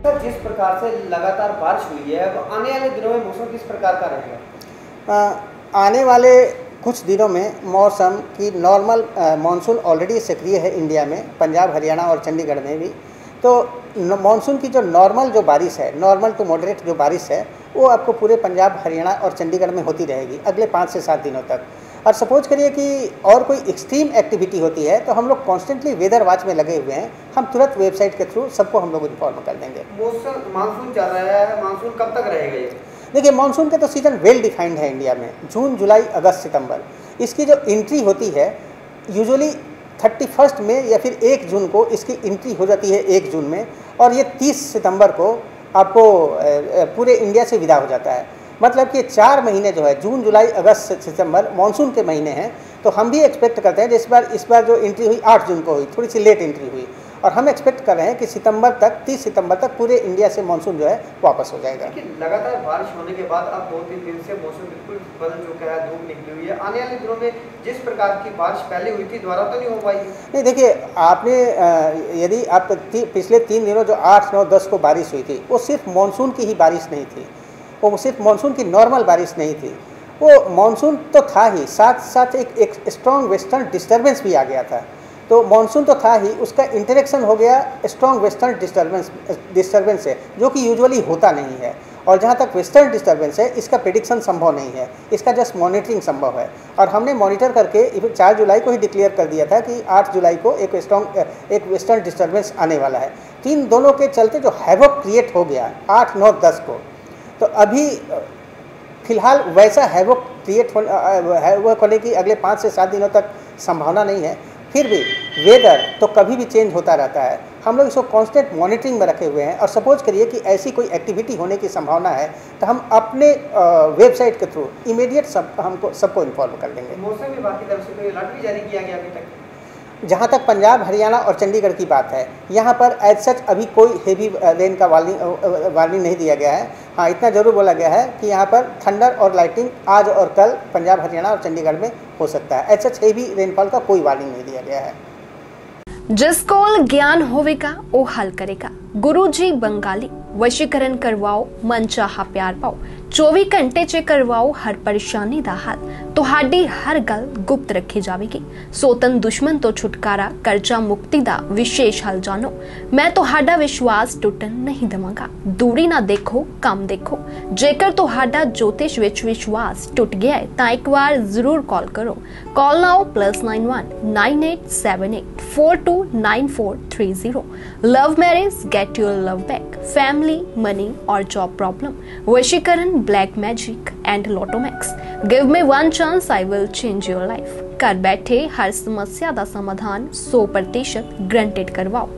Sir जिस प्रकार से लगातार बारिश हुई है तो आने वाले दिनों में मौसम किस प्रकार का रहेगा? आने वाले कुछ दिनों में मौसम की नॉर्मल मानसून ऑलरेडी सक्रिय है इंडिया में, पंजाब, हरियाणा और चंडीगढ़ में भी। तो मानसून की जो नॉर्मल जो बारिश है नॉर्मल टू मॉडरेट जो बारिश है, वो आपको पूरे पंजाब, हरियाणा और चंडीगढ़ में होती रहेगी अगले पाँच से सात दिनों तक। और सपोज़ करिए कि और कोई एक्सट्रीम एक्टिविटी होती है तो हम लोग कॉन्स्टेंटली वेदर वॉच में लगे हुए हैं। हम तुरंत वेबसाइट के थ्रू सबको हम लोग इन्फॉर्म कर देंगे। मानसून चल रहा है मानसून कब तक रहेगा देखिए मानसून का तो सीज़न वेल डिफाइंड है इंडिया में। जून जुलाई अगस्त सितंबर इसकी जो एंट्री होती है यूजुअली थर्टी फ़र्स्ट में या फिर एक जून को इसकी एंट्री हो जाती है एक जून में। और ये तीस सितंबर को आपको पूरे इंडिया से विदा हो जाता है। मतलब कि चार महीने जो है जून जुलाई अगस्त सितंबर मानसून के महीने हैं तो हम भी एक्सपेक्ट करते हैं इस बार इस बार जो एंट्री हुई आठ जून को हुई थोड़ी सी लेट एंट्री हुई और हम एक्सपेक्ट कर रहे हैं कि सितंबर तक 30 सितंबर तक पूरे इंडिया से मानसून जो है वापस हो जाएगा। लगातार बारिश होने के बाद अब दो तीन दिन से मौसम बिल्कुल बदल चुका है धूप निकली हुई है। आने वाले दिनों में जिस प्रकार की बारिश पहले हुई थी दोबारा तो नहीं हो पाई। नहीं देखिए आपने यदि आप ती, पिछले तीन दिनों जो आठ नौ दस को बारिश हुई थी वो सिर्फ़ मानसून की ही बारिश नहीं थी। वो सिर्फ़ मानसून की नॉर्मल बारिश नहीं थी। वो मानसून तो था ही साथ साथ एक एक स्ट्रॉन्ग वेस्टर्न डिस्टर्बेंस भी आ गया था। तो मानसून तो था ही, उसका इंटरेक्शन हो गया स्ट्रॉन्ग वेस्टर्न डिस्टर्बेंस डिस्टर्बेंस से, जो कि यूजुअली होता नहीं है। और जहाँ तक वेस्टर्न डिस्टर्बेंस है, इसका प्रिडिक्शन संभव नहीं है। इसका जस्ट मॉनिटरिंग संभव है। और हमने मॉनिटर करके चार जुलाई को ही डिक्लेयर कर दिया था कि आठ जुलाई को एक स्ट्रॉन्ग एक वेस्टर्न डिस्टर्बेंस आने वाला है। तीन दोनों के चलते जो हैवक क्रिएट हो गया, आठ, नौ, दस को तो अभी, फ़िलहाल वैसा हैवक क्रिएट हैवक होने की अगले पाँच से सात दिनों तक संभावना नहीं है। फिर भी वेदर तो कभी भी चेंज होता रहता है। हम लोग इसको कांस्टेंट मॉनिटरिंग में रखे हुए हैं और सपोज़ करिए कि ऐसी कोई एक्टिविटी होने की संभावना है तो हम अपने वेबसाइट के थ्रू इमीडिएट सब, हमको, सबको इन्फॉर्म कर देंगे। मौसम विभाग की तरफ़ से कोई अलर्ट भी जारी किया गया अभी तक? जहाँ तक पंजाब, हरियाणा और चंडीगढ़ की बात है, यहाँ पर एज सच अभी कोई हेवी रेन का वार्निंग वार्निंग नहीं दिया गया है। हाँ इतना ज़रूर बोला गया है कि यहाँ पर थंडर और लाइटिंग आज और कल पंजाब, हरियाणा और चंडीगढ़ में हो सकता है। एज सच हेवी रेनफॉल का कोई वार्निंग नहीं दिया गया है। जिस कोल ज्ञान होवेगा वो हल करेगा। गुरु जी बंगाली, वशीकरण करवाओ मन चाह प्यार पाओ। चौबी घंटे च करवाओ हर परेशानी का हल। तुहाड़ी हर गल गुप्त रखी जाएगी सोतन दुश्मन तो छुटकारा, कर्जा मुक्ति का विशेष हल जानो। मैं तो विश्वास टुटन नहीं देवगा। दूरी ना देखो, काम देखो। जेकर तो ज्योतिष विच विश्वास टुट गया है तो एक बार ज़रूर कॉल करो। Call now plus nine one, nine eight seven eight, four two nine four three zero. Love marriage, get your love back. Family, money और job problem. वशीकरण black magic and Lotto Max give me one chance I will change your life कर बैठे, हर समस्या का समाधान 100 प्रतिशत granted करवाओ।